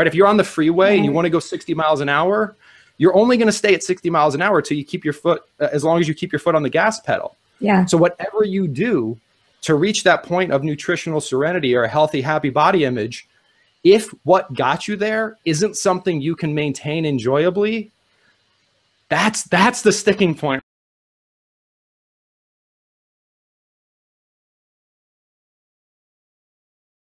Right? If you're on the freeway and you want to go 60 miles an hour, you're only going to stay at 60 miles an hour till you keep your foot uh, as long as you keep your foot on the gas pedal. Yeah. So whatever you do to reach that point of nutritional serenity or a healthy happy body image, if what got you there isn't something you can maintain enjoyably, that's that's the sticking point